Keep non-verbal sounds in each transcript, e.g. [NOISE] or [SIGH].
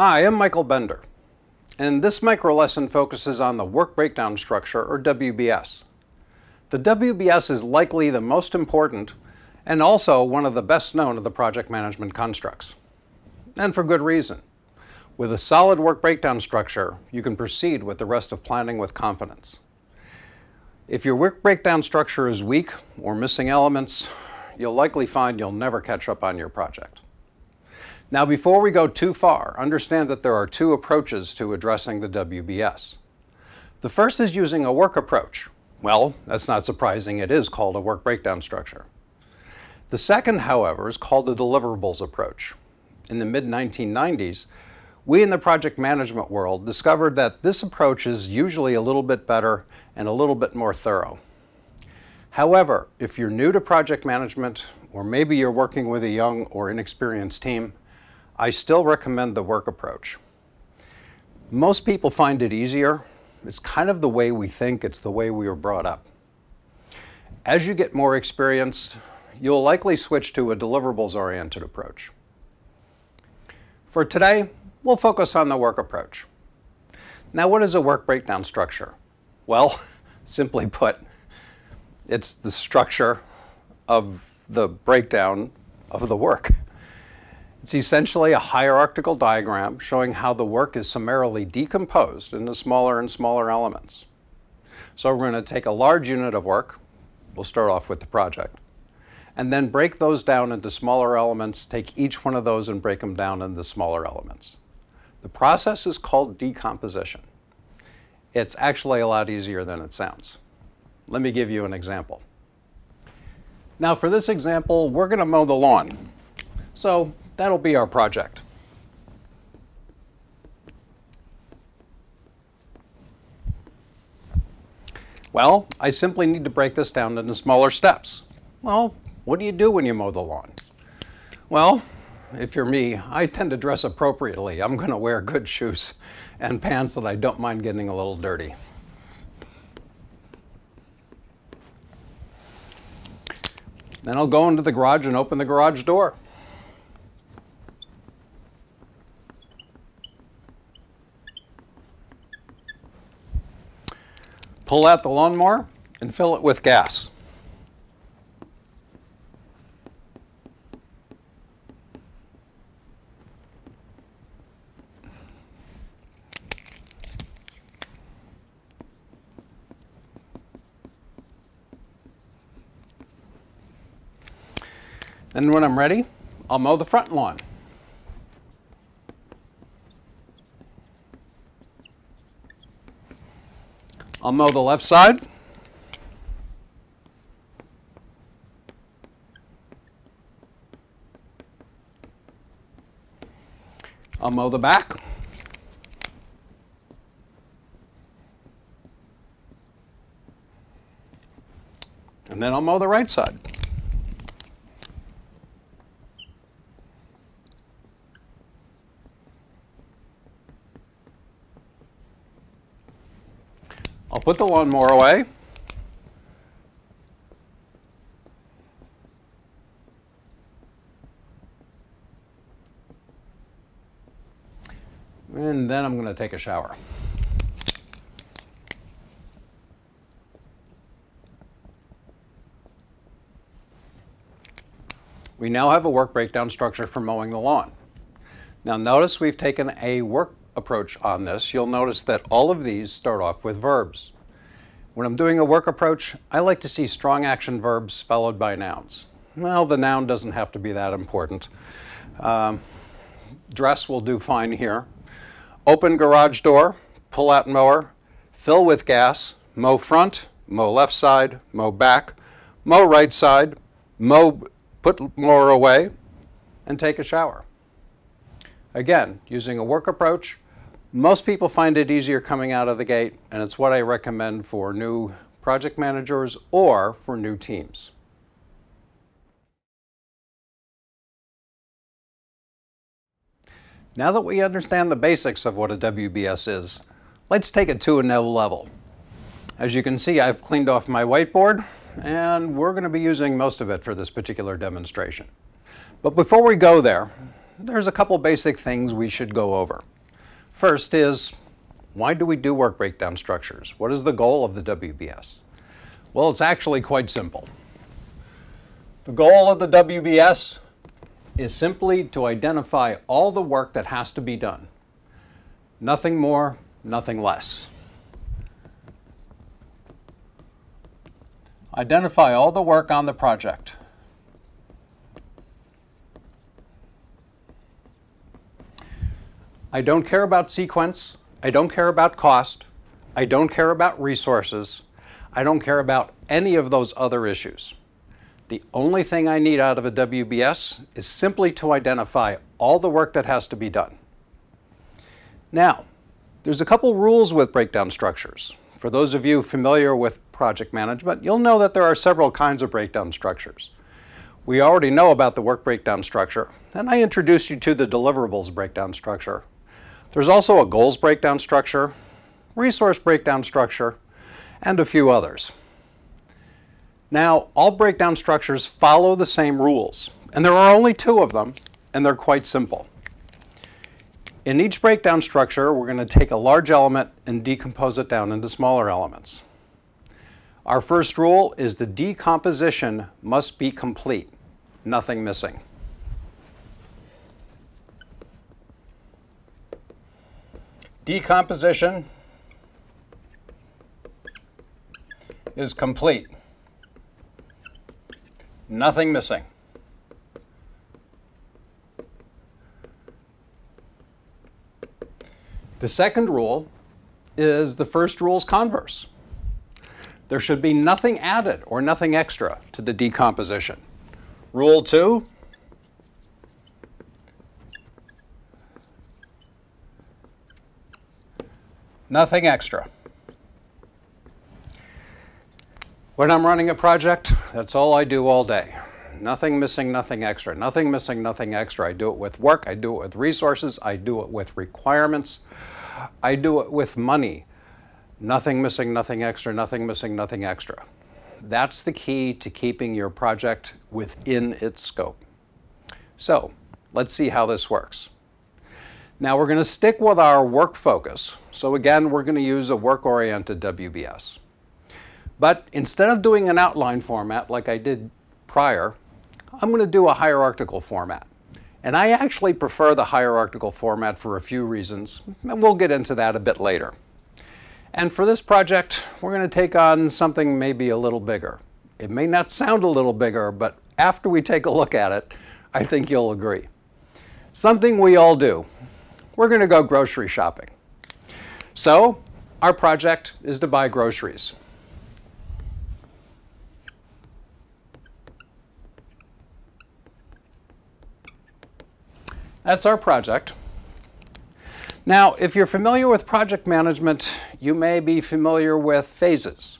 Hi, I'm Michael Bender, and this micro lesson focuses on the work breakdown structure, or WBS. The WBS is likely the most important and also one of the best known of the project management constructs. And for good reason. With a solid work breakdown structure, you can proceed with the rest of planning with confidence. If your work breakdown structure is weak or missing elements, you'll likely find you'll never catch up on your project. Now, before we go too far, understand that there are two approaches to addressing the WBS. The first is using a work approach. Well, that's not surprising, it is called a work breakdown structure. The second, however, is called a deliverables approach. In the mid 1990s, we in the project management world discovered that this approach is usually a little bit better and a little bit more thorough. However, if you're new to project management, or maybe you're working with a young or inexperienced team, I still recommend the work approach. Most people find it easier. It's kind of the way we think, it's the way we were brought up. As you get more experience, you'll likely switch to a deliverables-oriented approach. For today, we'll focus on the work approach. Now, what is a work breakdown structure? Well, [LAUGHS] simply put, it's the structure of the breakdown of the work. It's essentially a hierarchical diagram showing how the work is summarily decomposed into smaller and smaller elements. So we're going to take a large unit of work, we'll start off with the project, and then break those down into smaller elements, take each one of those and break them down into smaller elements. The process is called decomposition. It's actually a lot easier than it sounds. Let me give you an example. Now for this example, we're going to mow the lawn. So That'll be our project. Well, I simply need to break this down into smaller steps. Well, what do you do when you mow the lawn? Well, if you're me, I tend to dress appropriately. I'm going to wear good shoes and pants that I don't mind getting a little dirty. Then I'll go into the garage and open the garage door. Pull out the lawnmower and fill it with gas. And when I'm ready, I'll mow the front lawn. I'll mow the left side. I'll mow the back. And then I'll mow the right side. Put the lawnmower away. And then I'm going to take a shower. We now have a work breakdown structure for mowing the lawn. Now notice we've taken a work approach on this, you'll notice that all of these start off with verbs. When I'm doing a work approach, I like to see strong action verbs followed by nouns. Well, the noun doesn't have to be that important. Um, dress will do fine here. Open garage door, pull out mower, fill with gas, mow front, mow left side, mow back, mow right side, mow, put mower away, and take a shower. Again, using a work approach, most people find it easier coming out of the gate, and it's what I recommend for new project managers or for new teams. Now that we understand the basics of what a WBS is, let's take it to a another level. As you can see, I've cleaned off my whiteboard, and we're going to be using most of it for this particular demonstration. But before we go there, there's a couple basic things we should go over. First is, why do we do work breakdown structures? What is the goal of the WBS? Well, it's actually quite simple. The goal of the WBS is simply to identify all the work that has to be done. Nothing more, nothing less. Identify all the work on the project. I don't care about sequence. I don't care about cost. I don't care about resources. I don't care about any of those other issues. The only thing I need out of a WBS is simply to identify all the work that has to be done. Now, there's a couple rules with breakdown structures. For those of you familiar with project management, you'll know that there are several kinds of breakdown structures. We already know about the work breakdown structure, and I introduced you to the deliverables breakdown structure. There's also a goals breakdown structure, resource breakdown structure, and a few others. Now, all breakdown structures follow the same rules, and there are only two of them, and they're quite simple. In each breakdown structure, we're going to take a large element and decompose it down into smaller elements. Our first rule is the decomposition must be complete, nothing missing. Decomposition is complete. Nothing missing. The second rule is the first rule's converse. There should be nothing added or nothing extra to the decomposition. Rule two, nothing extra. When I'm running a project, that's all I do all day. Nothing missing, nothing extra. Nothing missing, nothing extra. I do it with work, I do it with resources, I do it with requirements, I do it with money. Nothing missing, nothing extra, nothing missing, nothing extra. That's the key to keeping your project within its scope. So, let's see how this works. Now we're going to stick with our work focus. So again, we're going to use a work-oriented WBS. But instead of doing an outline format like I did prior, I'm going to do a hierarchical format. And I actually prefer the hierarchical format for a few reasons, and we'll get into that a bit later. And for this project, we're going to take on something maybe a little bigger. It may not sound a little bigger, but after we take a look at it, I think you'll agree. Something we all do. We're going to go grocery shopping. So, our project is to buy groceries. That's our project. Now, if you're familiar with project management, you may be familiar with phases.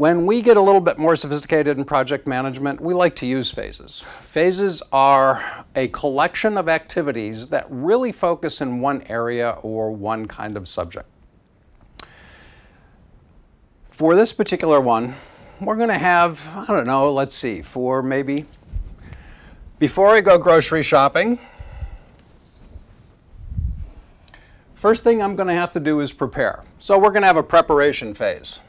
When we get a little bit more sophisticated in project management, we like to use phases. Phases are a collection of activities that really focus in one area or one kind of subject. For this particular one, we're going to have, I don't know, let's see, for maybe, before I go grocery shopping, First thing I'm going to have to do is prepare. So we're going to have a preparation phase.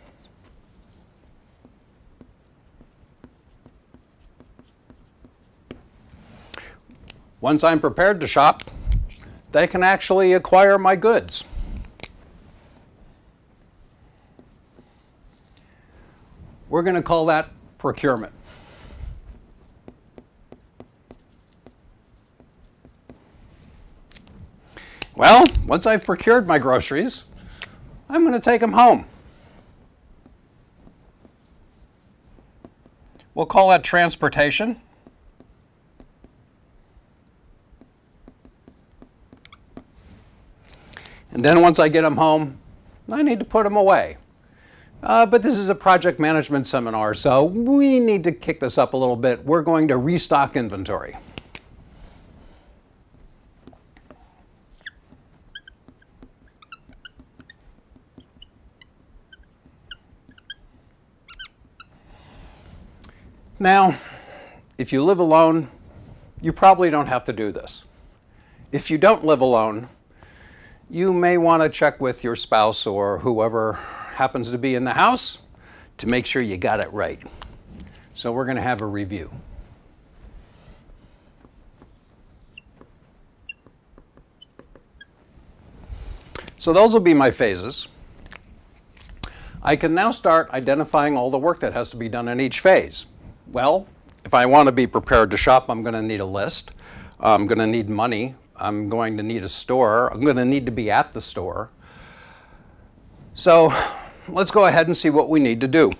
Once I'm prepared to shop, they can actually acquire my goods. We're going to call that procurement. Well, once I've procured my groceries, I'm going to take them home. We'll call that transportation. Then once I get them home, I need to put them away. Uh, but this is a project management seminar, so we need to kick this up a little bit. We're going to restock inventory. Now, if you live alone, you probably don't have to do this. if you don't live alone, you may want to check with your spouse or whoever happens to be in the house to make sure you got it right. So we're going to have a review. So those will be my phases. I can now start identifying all the work that has to be done in each phase. Well, if I want to be prepared to shop, I'm going to need a list. I'm going to need money. I'm going to need a store. I'm going to need to be at the store. So let's go ahead and see what we need to do.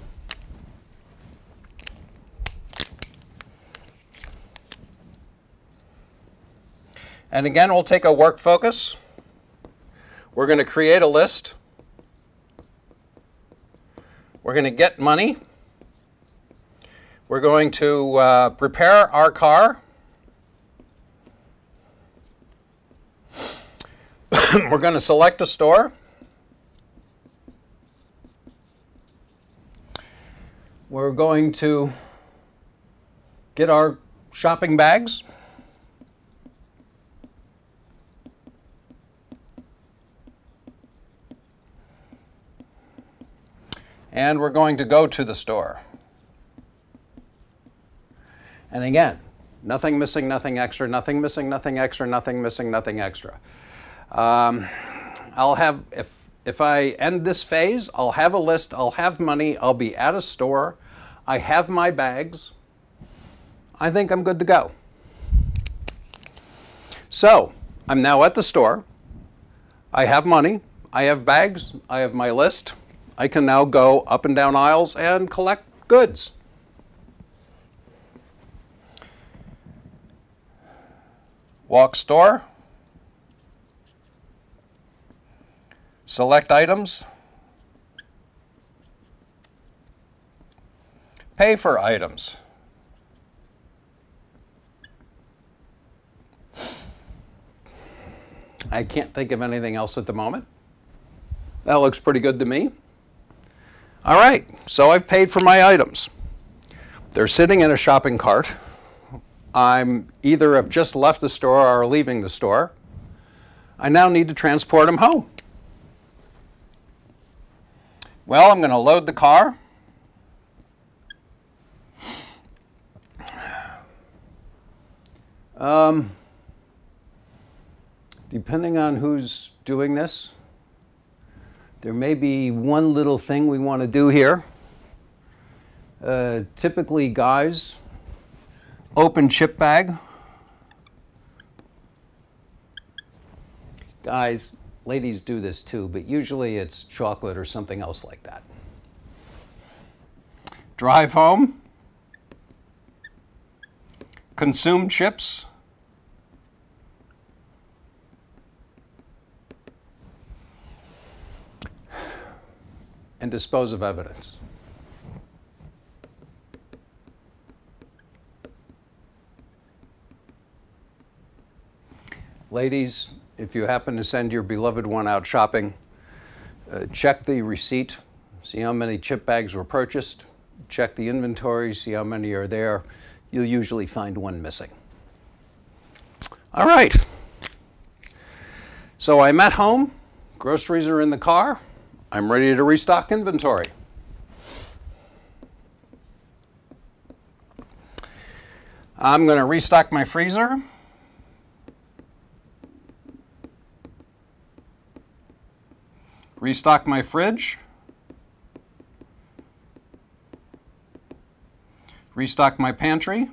And again, we'll take a work focus. We're going to create a list. We're going to get money. We're going to uh, prepare our car. [COUGHS] We're going to select a store. We're going to get our shopping bags. And we're going to go to the store. And again, nothing missing, nothing extra, nothing missing, nothing extra, nothing missing, nothing extra. Um, I'll have, if, if I end this phase, I'll have a list, I'll have money, I'll be at a store, I have my bags. I think I'm good to go. So, I'm now at the store. I have money, I have bags, I have my list. I can now go up and down aisles and collect goods. Walk store. Select items. Pay for items. I can't think of anything else at the moment. That looks pretty good to me. All right, so I've paid for my items. They're sitting in a shopping cart. I'm either have just left the store or leaving the store. I now need to transport them home. Well, I'm going to load the car. Um, depending on who's doing this, there may be one little thing we want to do here. Uh, typically, guys open chip bag. Guys, ladies do this too, but usually it's chocolate or something else like that. Drive home. Consume chips. And dispose of evidence. Ladies, if you happen to send your beloved one out shopping, uh, check the receipt, see how many chip bags were purchased, check the inventory, see how many are there. You'll usually find one missing. All right. So I'm at home, groceries are in the car, I'm ready to restock inventory. I'm going to restock my freezer. Restock my fridge, restock my pantry,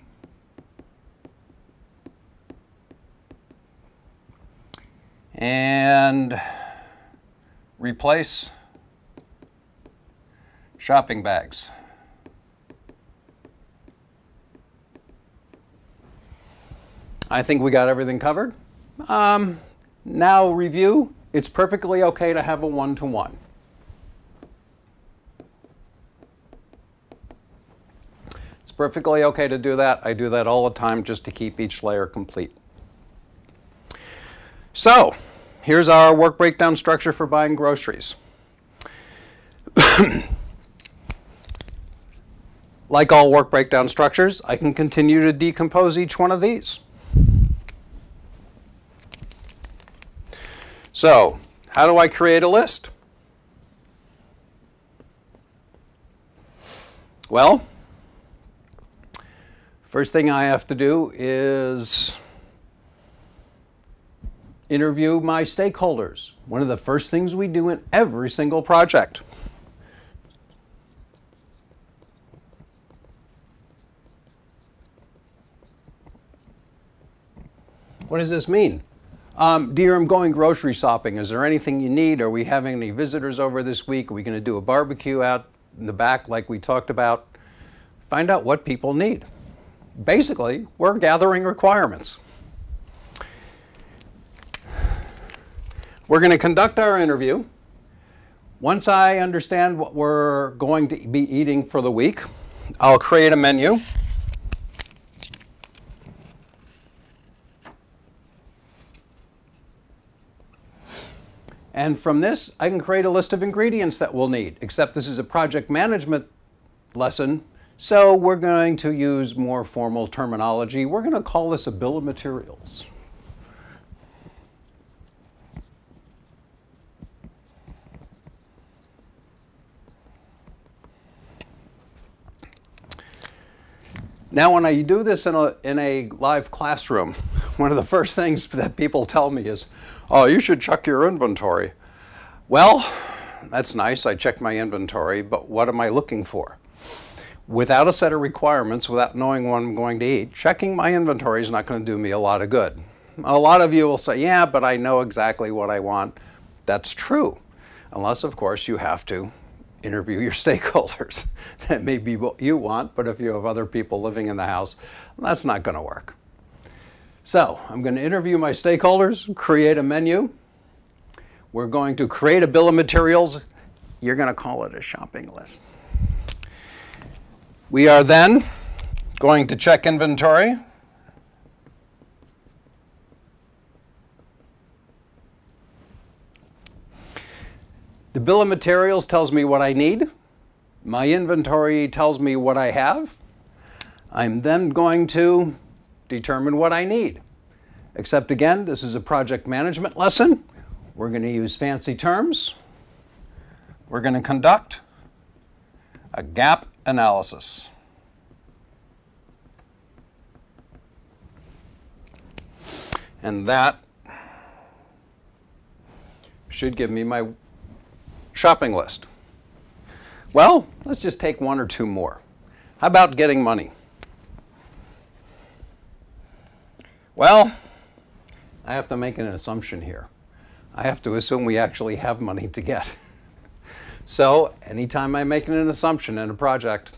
and replace shopping bags. I think we got everything covered. Um, now review it's perfectly okay to have a one-to-one. It's perfectly okay to do that. I do that all the time just to keep each layer complete. So, here's our work breakdown structure for buying groceries. [COUGHS] like all work breakdown structures, I can continue to decompose each one of these. So, how do I create a list? Well, first thing I have to do is interview my stakeholders. One of the first things we do in every single project. What does this mean? Um, dear, I'm going grocery shopping. Is there anything you need? Are we having any visitors over this week? Are we going to do a barbecue out in the back like we talked about? Find out what people need. Basically, we're gathering requirements. We're going to conduct our interview. Once I understand what we're going to be eating for the week, I'll create a menu. And from this, I can create a list of ingredients that we'll need, except this is a project management lesson, so we're going to use more formal terminology. We're going to call this a bill of materials. Now, when I do this in a, in a live classroom, one of the first things that people tell me is, oh, you should check your inventory. Well, that's nice. I check my inventory, but what am I looking for? Without a set of requirements, without knowing what I'm going to eat, checking my inventory is not going to do me a lot of good. A lot of you will say, yeah, but I know exactly what I want. That's true. Unless, of course, you have to interview your [LAUGHS] stakeholders. that may be what you want, but if you have other people living in the house, that's not going to work. So I'm going to interview my stakeholders, create a menu. We're going to create a bill of materials. You're going to call it a shopping list. We are then going to check inventory. The bill of materials tells me what I need. My inventory tells me what I have. I'm then going to determine what I need. Except again, this is a project management lesson. We're going to use fancy terms. We're going to conduct a gap analysis. And that should give me my shopping list. Well, let's just take one or two more. How about getting money? Well, I have to make an assumption here. I have to assume we actually have money to get. [LAUGHS] so anytime I'm making an assumption in a project,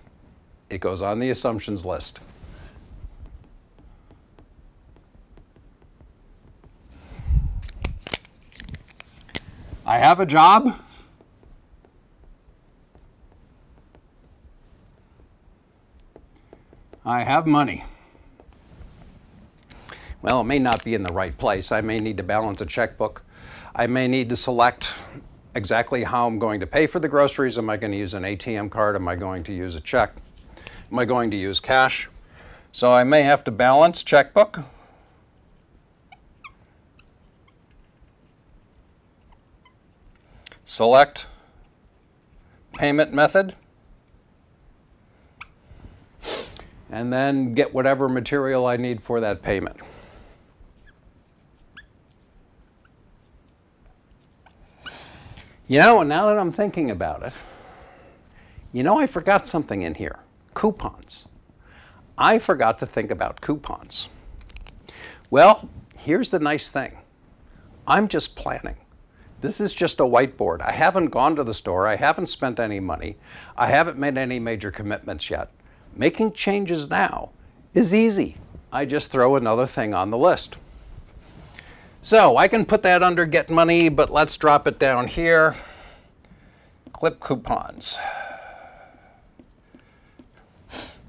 it goes on the assumptions list. I have a job. I have money. Well, it may not be in the right place. I may need to balance a checkbook. I may need to select exactly how I'm going to pay for the groceries. Am I going to use an ATM card? Am I going to use a check? Am I going to use cash? So I may have to balance checkbook. Select payment method. And then get whatever material I need for that payment. You know, and now that I'm thinking about it, you know, I forgot something in here coupons. I forgot to think about coupons. Well, here's the nice thing I'm just planning. This is just a whiteboard. I haven't gone to the store, I haven't spent any money, I haven't made any major commitments yet. Making changes now is easy. I just throw another thing on the list. So I can put that under get money, but let's drop it down here. Clip coupons.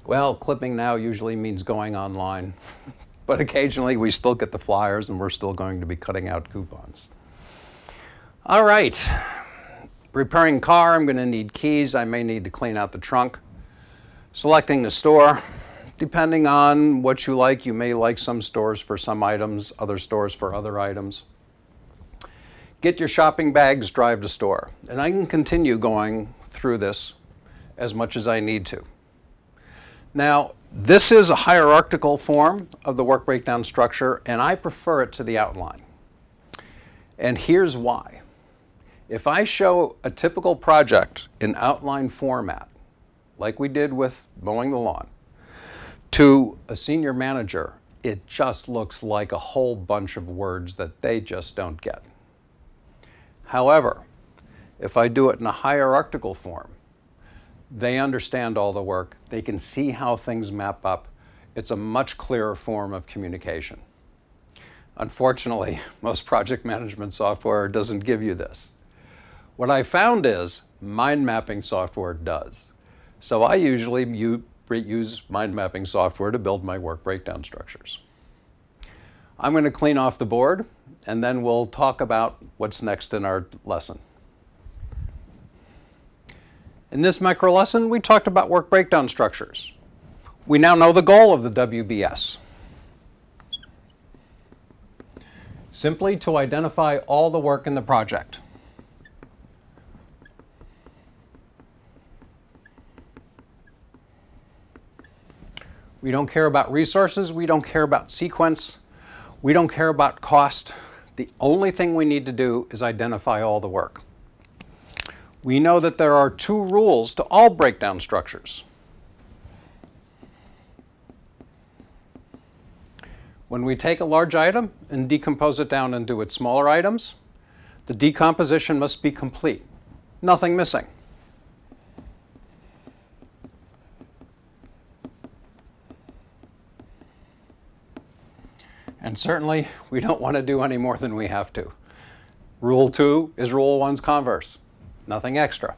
Well, clipping now usually means going online, [LAUGHS] but occasionally we still get the flyers and we're still going to be cutting out coupons. All right, repairing car, I'm going to need keys. I may need to clean out the trunk. Selecting the store, depending on what you like, you may like some stores for some items, other stores for other items. get your shopping bags, drive to store. And I can continue going through this as much as I need to. Now, this is a hierarchical form of the work breakdown structure, and I prefer it to the outline. And here's why. If I show a typical project in outline format, like we did with mowing the lawn, to a senior manager, it just looks like a whole bunch of words that they just don't get. However, if I do it in a hierarchical form, they understand all the work, they can see how things map up. It's a much clearer form of communication. Unfortunately, [LAUGHS] most project management software doesn't give you this. What I found is mind mapping software does. So I usually use mind mapping software to build my work breakdown structures. I'm going to clean off the board and then we'll talk about what's next in our lesson. In this micro lesson, we talked about work breakdown structures. We now know the goal of the WBS. Simply to identify all the work in the project. We don't care about resources, we don't care about sequence, we don't care about cost. The only thing we need to do is identify all the work. We know that there are two rules to all breakdown structures. When we take a large item and decompose it down into its smaller items, the decomposition must be complete, nothing missing. And certainly, we don't want to do any more than we have to. Rule two is rule one's converse. Nothing extra.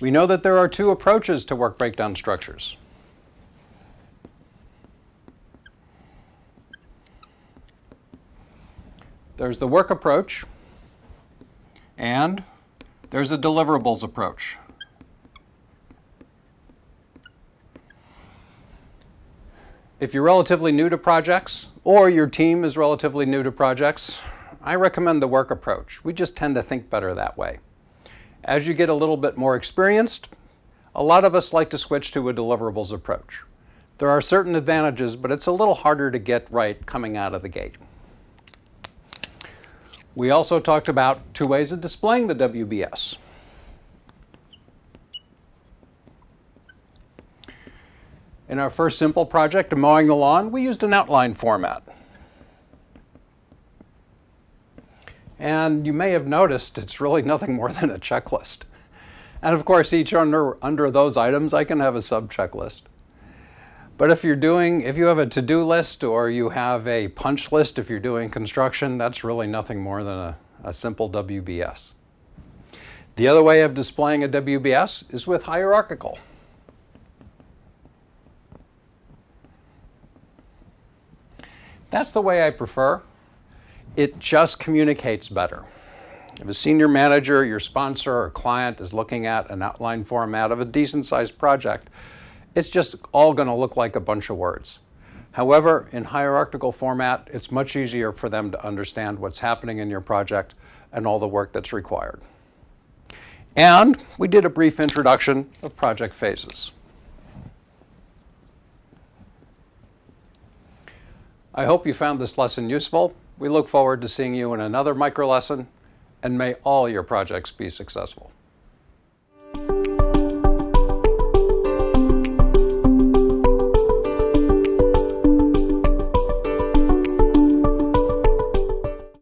We know that there are two approaches to work breakdown structures. There's the work approach, and there's a deliverables approach. If you're relatively new to projects, or your team is relatively new to projects, I recommend the work approach. We just tend to think better that way. As you get a little bit more experienced, a lot of us like to switch to a deliverables approach. There are certain advantages, but it's a little harder to get right coming out of the gate. We also talked about two ways of displaying the WBS. In our first simple project of mowing the lawn, we used an outline format. And you may have noticed it's really [LAUGHS] nothing more than a checklist. And of course, each under, under those items, I can have a sub-checklist. But if you're doing, if you have a to-do list or you have a punch list if you're doing construction, that's really nothing more than a, a simple WBS. The other way of displaying a WBS is with hierarchical. That's the way I prefer. It just communicates better. If a senior manager, your sponsor, or client is looking at an outline format of a decent sized project, it's just all going to look like a bunch of words. However, in hierarchical format, it's much easier for them to understand what's happening in your project and all the work that's required. And we did a brief introduction of project phases. I hope you found this lesson useful. We look forward to seeing you in another micro lesson, and may all your projects be successful.